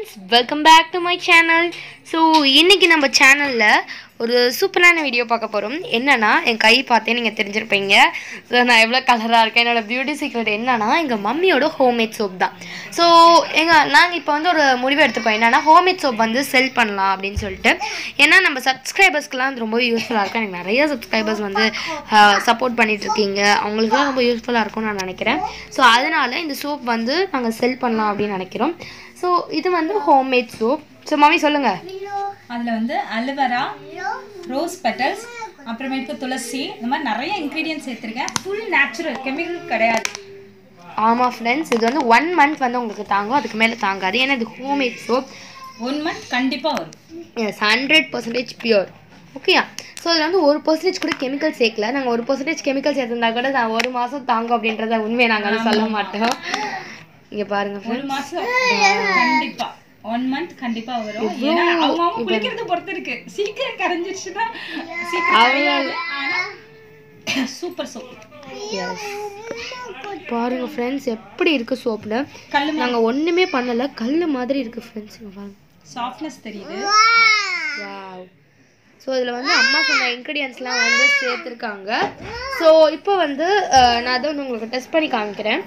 Friends welcome back to my channel so இன்றைக்கி நம்ம சேனலில் ஒரு சூப்பரான வீடியோ பார்க்க போகிறோம் என்னென்னா என் கை பார்த்தே நீங்கள் தெரிஞ்சிருப்பீங்க. ஸோ நான் எவ்வளோ கலராக இருக்கேன் என்னோடய பியூட்டி சீக்ரெட் என்னென்னா எங்கள் மம்மியோட ஹோம்மேட் சோப் தான். ஸோ எங்கள் நாங்கள் இப்போ வந்து ஒரு முடிவு எடுத்துப்போம். என்னென்னா ஹோம்மேட் சோப் வந்து செல் பண்ணலாம் அப்படின்னு சொல்லிட்டு. ஏன்னா நம்ம சப்ஸ்கிரைபர்ஸ்க்குலாம் அது ரொம்ப யூஸ்ஃபுல்லாக இருக்கும். எனக்கு நிறைய சப்ஸ்கிரைபர்ஸ் வந்து சப்போர்ட் பண்ணிகிட்ருக்கீங்க இருக்கீங்க. அவங்களுக்குலாம் ரொம்ப யூஸ்ஃபுல்லாக இருக்கும்னு நான் நினைக்கிறேன். ஸோ அதனால் இந்த சோப் வந்து நாங்கள் செல் பண்ணலாம் அப்படின்னு நினைக்கிறோம். ஸோ இது வந்து ஹோம்மேட் சோப் ஸோ மம்மி சொல்லுங்கள் அதில் வந்து அலுவரா ரோஸ் பெட்டல்ஸ் அப்புறமேட்டுக்கு துளசி இந்த மாதிரி நிறைய இன்க்ரீடியன்ஸ் சேர்த்துருக்கேன். ஃபுல் நேச்சுரல் கெமிக்கல் கிடையாது. ஆமாம் ஃப்ரெண்ட்ஸ் இது வந்து ஒன் மந்த் வந்து உங்களுக்கு தாங்கும் அதுக்கு மேலே தாங்காது. ஏன்னா இது ஹோம்மேட் சோப் ஒன் மந்த் கண்டிப்பாக வரும். எஸ் ஹண்ட்ரட் பர்சன்டேஜ் பியூர் ஓகேயா ஸோ அதில் வந்து ஒரு பர்சன்டேஜ் கூட கெமிக்கல் சேர்க்கல. நாங்கள் ஒரு பர்சன்டேஜ் கெமிக்கல் சேர்த்துருந்தா கூட நான் ஒரு மாதம் தாங்கும் அப்படின்றத உண்மையை நாங்கள் வந்து சொல்ல மாட்டோம். இங்கே பாருங்கள் ஒரு மாதம் கண்டிப்பாக ஒன் மந்த் கண்டிப்பாக வரும். ஏன்னா அவங்க அவங்க குளிக்கிறது பொறுத்து இருக்கு சீக்கிரம் கரைஞ்சிருச்சுன்னா சீக்கிரம் சூப்பர் சோப் பாருங்க ஃப்ரெண்ட்ஸ் எப்படி இருக்கு சோப்பில்? கல் நாங்கள் ஒன்றுமே பண்ணலை. கல் மாதிரி இருக்கு ஃப்ரெண்ட்ஸ் இங்கே பாருங்க. சாஃப்ட்னஸ் தெரியுது. வாவ் ஸோ இதில் வந்து அம்மா சொன்ன இன்க்ரீடியன்ஸ்லாம் வந்து சேர்த்துருக்காங்க. ஸோ இப்போ வந்து நான் அதை வந்து உங்களுக்கு டெஸ்ட் பண்ணி காமிக்கிறேன்.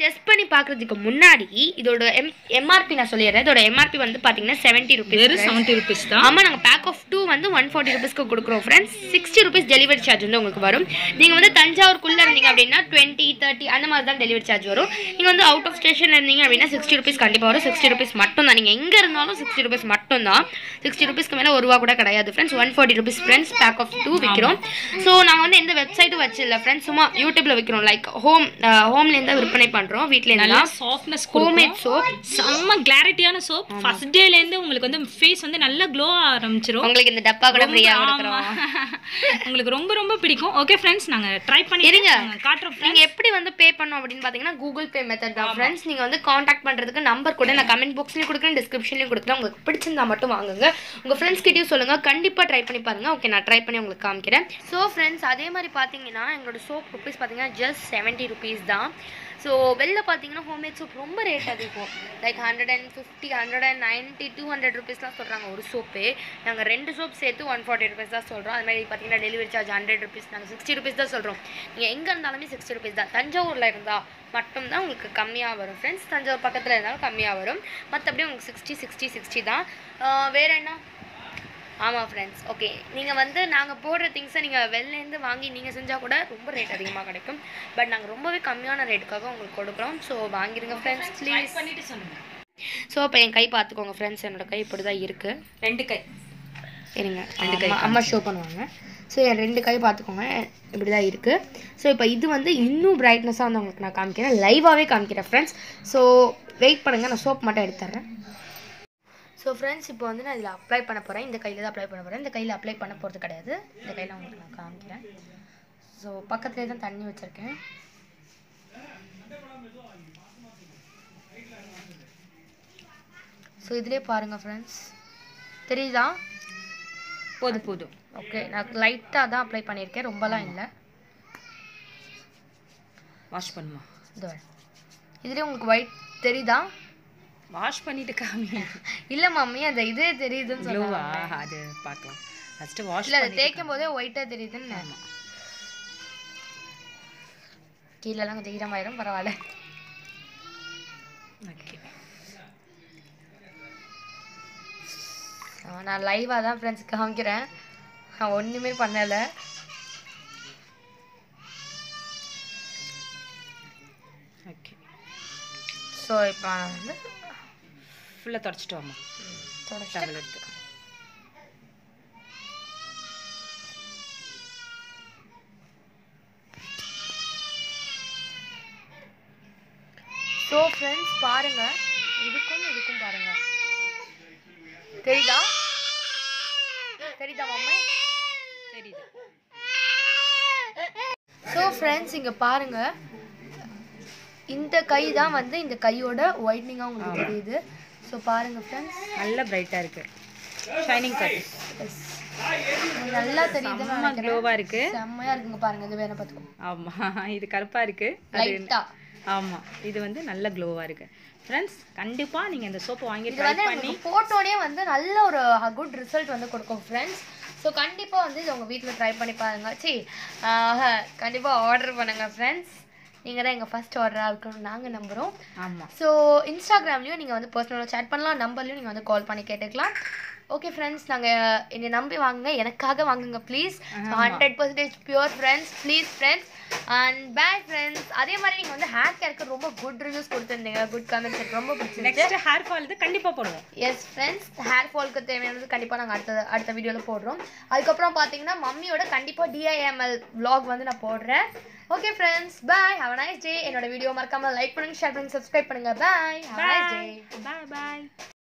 டெஸ்ட் பண்ணி பார்க்குறதுக்கு முன்னாடி இதோட எம் எம்ஆர்பி நான் சொல்லிடுறேன். இதோட எம்ஆர்பி வந்து பார்த்தீங்கன்னா செவன்ட்டி ருபீஸ் வெறும் செவன்ட்டி ருபீஸ் தான். ஆமாம் நாங்கள் பேக் ஆஃப் டூ வந்து ஒன் ஃபார்ட்டி ருபீஸ்க்கு கொடுக்குறோம் friends sixty rupees delivery charge வந்து உங்களுக்கு வரும். நீங்கள் வந்து தஞ்சாவூருக்குள்ளே இருந்தீங்க அப்படின்னா டுவெண்ட்டி தேர்ட்டி அந்த மாதிரி தான் டெலிவரி சார்ஜ் வரும். நீங்கள் வந்து அவுட் ஆஃப் ஸ்டேஷனில் இருந்தீங்க அப்படின்னா சிக்ஸ்டி ருபீஸ் கண்டிப்பாக வரும். சிக்ஸ்டி ருபீஸ் மட்டும் தான் நீங்கள் எங்கே இருந்தாலும் சிக்ஸ்டி ருபீஸ் மட்டும் தான் சிக்ஸ்டி ருபீஸ்க்கு மேலே ஒரு ரூபா கூட கிடையாது friends one forty rupees friends pack of two விற்கிறோம் ஸோ நாங்கள் வந்து எந்த வெப்சைட்டும் வச்சில்ல ஃப்ரெண்ட்ஸ் சும்மா யூடியூப்பில் விற்கிறோம் லைக் ஹோம் ஹோம்லேருந்து விற்பனை பண்ணுறோம் வீட்டிலேருந்து நல்லா தான் சாஃப்ட்னஸ் ஹோம்மேட் சோப் செம்ம கிளாரிட்டியான சோப் ஃபர்ஸ்ட் டேல இருந்து உங்களுக்கு வந்து ஃபேஸ் வந்து நல்லா க்ளோ ஆரம்பிச்சிரும். உங்களுக்கு இந்த டப்பா கூட ஃப்ரீயாக உங்களுக்கு ரொம்ப ரொம்ப பிடிக்கும். ஓகே ஃப்ரெண்ட்ஸ் நாங்க ட்ரை பண்ணி இருங்க. காட்டுறோம் நீங்க எப்படி வந்து பே பண்ணணும் அப்படின்னு பாத்தீங்கன்னா கூகுள் பே மெத்தட் தான். ஃப்ரெண்ட்ஸ் நீங்க வந்து காண்டாக்ட் பண்றதுக்கு நம்பர் கூட நான் கமெண்ட் பாக்ஸ்லயும் கொடுக்குறேன் டிஸ்கிரிப்ஷன்லயும் கொடுக்குறேன். உங்களுக்கு பிடிச்சிருந்தா மட்டும் வாங்குங்க. உங்க ஃப்ரெண்ட்ஸ் கிட்டயும் சொல்லுங்க. கண்டிப்பா ட்ரை பண்ணி பாருங்க. ஓகே நான் ட்ரை பண்ணி உங்களுக்கு காமிக்கிறேன். ஸோ ஃப்ரெண்ட்ஸ் அதே மாதிரி பாத்தீங்கன்னா எங்களோட சோப் ருபீஸ் பாத்தீங்கன்னா ஜஸ்ட் செவன்ட்டி ருபீஸ் தான். ஸோ வெளில பார்த்தீங்கன்னா ஹோம்மேட் சோப் ரொம்ப ரேட் அதிகம். Like hundred and fifty hundred and ninety two hundred ருபீஸ்லாம் சொல்கிறாங்க ஒரு சோப்பே நாங்கள் ரெண்டு சோப் சேர்த்து ஒன் ஃபார்ட்டி ருபீஸ் தான் சொல்கிறோம் அது மாதிரி பார்த்தீங்கன்னா டெலிவரி சார்ஜ் ஹண்ட்ரட் ருபீஸ் நாங்கள் சிக்ஸ்டி ருபீஸ் தான் சொல்கிறோம் நீங்கள் எங்கே இருந்தாலுமே சிக்ஸ்டி ருபீஸ் தான். தஞ்சாவூரில் இருந்தால் மட்டும்தான் உங்களுக்கு கம்மியாக வரும். ஃப்ரெண்ட்ஸ் தஞ்சாவூர் பக்கத்தில் இருந்தாலும் கம்மியாக வரும். மற்றபடி உங்களுக்கு சிக்ஸ்டி சிக்ஸ்டி சிக்ஸ்டி தான். வேறு என்ன? ஆமாம் ஃப்ரெண்ட்ஸ் ஓகே நீங்கள் வந்து நாங்கள் போடுற திங்ஸை நீங்கள் வெளிலேருந்து வாங்கி நீங்கள் செஞ்சால் கூட ரொம்ப ரேட் அதிகமாக கிடைக்கும். பட் நாங்கள் ரொம்பவே கம்மியான ரேட்டுக்காக உங்களுக்கு கொடுக்குறோம். ஸோ வாங்கிடுங்க ஃப்ரெண்ட்ஸ் ப்ளீஸ் பண்ணிட்டு சொல்லுங்க. ஸோ இப்போ என் கை பார்த்துக்கோங்க ஃப்ரெண்ட்ஸ் என்னோட கை இப்படி தான் இருக்குது ரெண்டு கை. சரிங்க ரெண்டு கை அம்மா ஷோ பண்ணுவாங்க. ஸோ என் ரெண்டு கை பார்த்துக்கோங்க. இப்படி தான் இருக்குது ஸோ இப்போ இது வந்து இன்னும் பிரைட்னஸாக வந்து உங்களுக்கு நான் காமிக்கிறேன். லைவாகவே காமிக்கிறேன் ஃப்ரெண்ட்ஸ் ஸோ வெயிட் பண்ணுங்கள் நான் சோப் மட்டும் எடுத்துறேன் ஸோ ஃப்ரெண்ட்ஸ் இப்போ வந்து நான் இதில் அப்ளை பண்ண போகிறேன் இந்த கையில் தான் அப்ளை பண்ண போகிறேன் இந்த கையில் அப்ளை பண்ண போகிறது கிடையாது. இந்த கையில் உங்களுக்கு நான் காமிக்கிறேன். ஸோ பக்கத்துலேயே தான் தண்ணி வச்சுருக்கேன். ஸோ இதிலே பாருங்கள் ஃப்ரெண்ட்ஸ் தெரியுதா? போதும் போதும். ஓகே நான் லைட்டாக தான் அப்ளை பண்ணியிருக்கேன். ரொம்பலாம் இல்லை. வாஷ் பண்ணுமா? இது. இதுலேயே உங்களுக்கு ஒயிட் தெரியுதா? வாஷ் பண்ணிட்டு காமி இல்லை மம்மி அந்த இதே தெரியுதுன்னு சொல்லுவாங்க அது பார்க்கலாம் ஃபர்ஸ்ட் வாஷ் இல்லை அது தேய்க்கும் போதே ஒயிட்டாக தெரியுதுன்னு கீழெல்லாம் கொஞ்சம் ஈரமாயிரும் பரவாயில்ல. ஓகே நான் லைவாக தான் ஃப்ரெண்ட்ஸ் காமிக்கிறேன். நான் ஒன்றுமே பண்ணலை. ஓகே ஸோ இப்போ வந்து ஃபுல்லாக தொடச்சிட்டு வாமா டவல் எடுத்து. ஸோ ஃப்ரெண்ட்ஸ் பாருங்க. இதுக்கும் இதுக்கும் பாருங்க. தெரியுதா? தெரியுதா மம்மி தெரியுது. ஸோ ஃப்ரெண்ட்ஸ் இங்கே பாருங்க. இந்த கை தான் வந்து இந்த கையோட ஒயிட்னிங்காக உங்களுக்கு தெரியுது. ஸோ பாருங்க ஃப்ரெண்ட்ஸ் நல்ல பிரைட்டாக இருக்கு. ஷைனிங் கட் எஸ் நல்லா தெரியுதுன்னு செம்ம க்ளோவாக இருக்கு. செம்மையா இருக்குங்க பாருங்க இது வேணா பார்த்துக்கோ. ஆமா இது கருப்பா இருக்கு. அது லைட்டா ஆமா இது வந்து நல்ல க்ளோவா இருக்கு. ஃப்ரெண்ட்ஸ் கண்டிப்பா நீங்க இந்த சோப்பு வாங்கி இது ட்ரை வந்து பண்ணி உங்களுக்கு போட்டோனே வந்து நல்ல ஒரு குட் ரிசல்ட் வந்து கொடுக்கும் ஃப்ரெண்ட்ஸ் ஸோ கண்டிப்பாக வந்து இது உங்கள் வீட்டில் ட்ரை பண்ணி பாருங்க. சி கண்டிப்பாக ஆர்டர் பண்ணுங்கள் ஃப்ரெண்ட்ஸ் நீங்கள் தான் எங்கள் ஃபர்ஸ்ட் ஆர்டராக இருக்கணும் நாங்கள் நம்புகிறோம் ஆமா. ஸோ இன்ஸ்டாகிராம்லேயும் நீங்கள் வந்து பர்சனலாக chat பண்ணலாம் நம்பர்லையும் நீங்கள் வந்து கால் பண்ணி கேட்டுக்கலாம். ஓகே ஃப்ரெண்ட்ஸ் நாங்கள் என்னை நம்பி வாங்குங்க. எனக்காக வாங்குங்க please hundred percentage pure friends please friends and bad friends அதே மாதிரி நீங்கள் வந்து ஹேர் கேருக்கு ரொம்ப குட் ரிவ்யூஸ் கொடுத்துருந்தீங்க. குட் கமெண்ட்ஸ் எனக்கு ரொம்ப நெக்ஸ்ட் ஹேர் ஃபால் இது கண்டிப்பா போடுவோம் எஸ் ஃப்ரெண்ட்ஸ் ஹேர் ஃபால்க்கு தேவையானது கண்டிப்பாக நாங்கள் அடுத்த அடுத்த வீடியோவில் போடுறோம். அதுக்கப்புறம் பார்த்தீங்கன்னா மம்மியோட கண்டிப்பாக டிஐஎம்எல் vlog வந்து நான் போடுறேன். Okay friends bye have nice day என்னோட வீடியோ மறக்காம லைக் பண்ணுங்க ஷேர் பண்ணுங்க சப்ஸ்கிரைப் பண்ணுங்க. பாய் have nice day bye bye